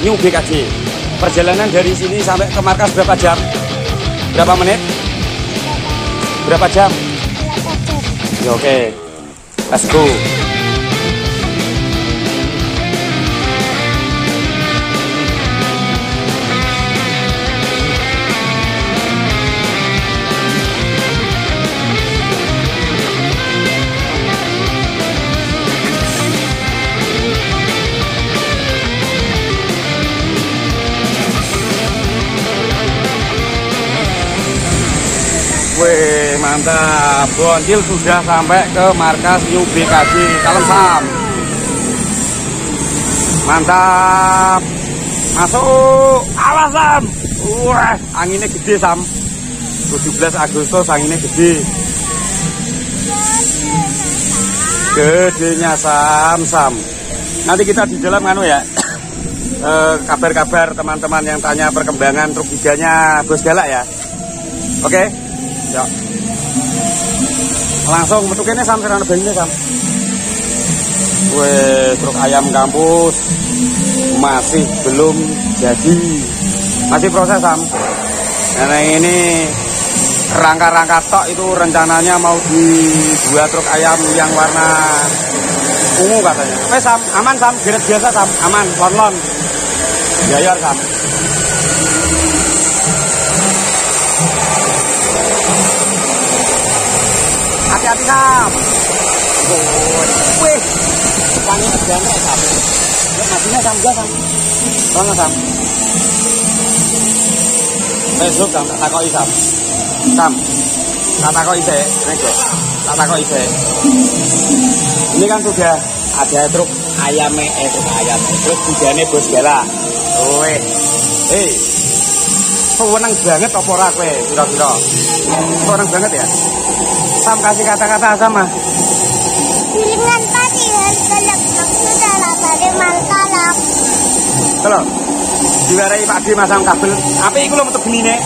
New BKJ. Perjalanan dari sini sampai ke markas berapa jam? Berapa menit? Berapa jam? Ya, Oke, okay. let's go. Mantap. Bondil sudah sampai ke markas New Kalem Mantap. Masuk. Awas Sam. Wah anginnya gede Sam. 17 Agustus anginnya gede. Gedenya Sam Sam. Nanti kita di dalam nganu ya. Kabar-kabar teman-teman yang tanya perkembangan truk higanya Bos Galak ya. Oke? okay? Ya. Langsung bentuknya sam serana ini sam. Weh, truk ayam kampus masih belum jadi. Masih proses sam. Karena ini rangka-rangka tok itu rencananya mau dibuat truk ayam yang warna ungu katanya. Weh sam, aman sam, geret biasa sam, aman, lon-lon. Biayar sam. Hati-hati sam wih. Wangi kerjanya sam ya matinya sam juga sam mana sam besok sam tak takoi sam sam tak takoi se nego tak takoi se ini kan sudah ada truk ayam eh truk ayam terus hujannya bos gala wih hei. Seneng banget apa ora kowe kira-kira? Seneng banget ya? Sam kasih kata-kata sama. Piringan tadi kalap sudah lah tadi kalap. Kalau diwarai Pak D masang kabel, apa iku lho metu genine?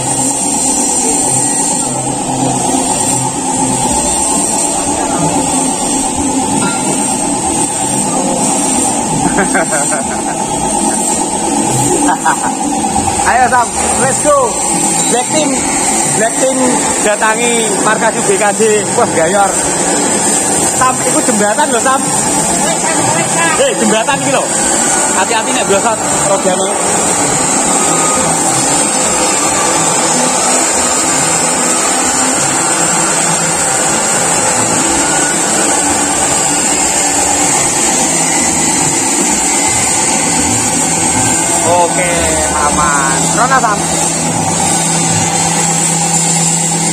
Ayo Sam, let's go. Black team, Black team datangi markas BKJ. Wah gayor. Sam, itu jembatan loh Sam. Eh jembatan gitu loh. Hati-hati nih biasa programnya. Oke, aman. Rona sam.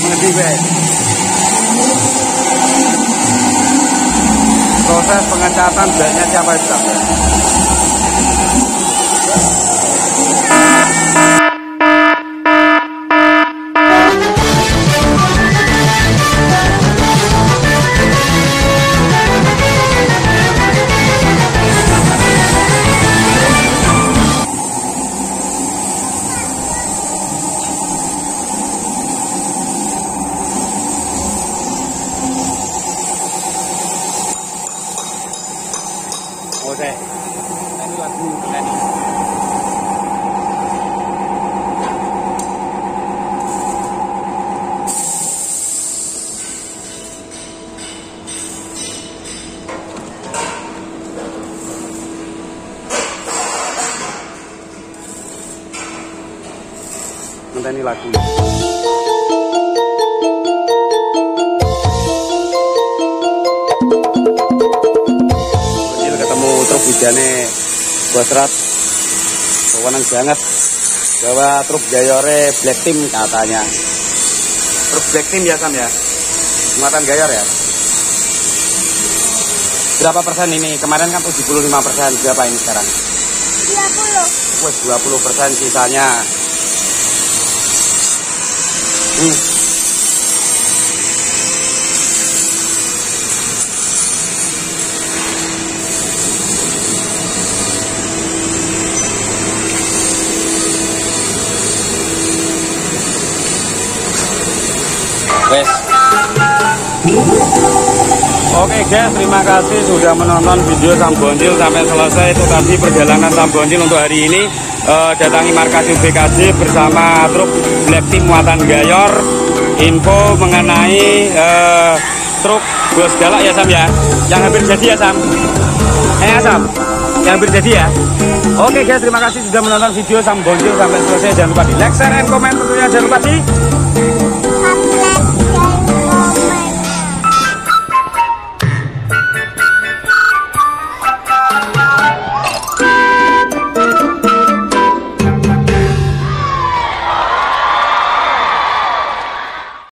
Mengerti gue. Proses pengecatan banyak siapa itu? Ngenteni lagu. Kecil ketemu truk hujane Bosrat. Wewenang banget bahwa truk Gayore Black Team katanya. Truk Black Team ya Sam ya? Muatan Gayor ya? Berapa persen ini? Kemarin kan 75 persen. Berapa ini sekarang? 30. Wes 20 persen sisanya. Hmm. Wes. Oke guys, terima kasih sudah menonton video Sambonjil sampai selesai. Itu tadi perjalanan Sambonjil untuk hari ini. Uh, datangi markas UBKJ bersama truk Black Team muatan Gayor. Info mengenai uh, truk bos galak ya Sam ya? Yang hampir jadi ya Sam? Eh ya, Sam? Yang hampir jadi ya? Oke guys terima kasih sudah menonton video. Sam Bonjol sampai selesai. Jangan lupa di like, share, dan komen tentunya. Jangan lupa di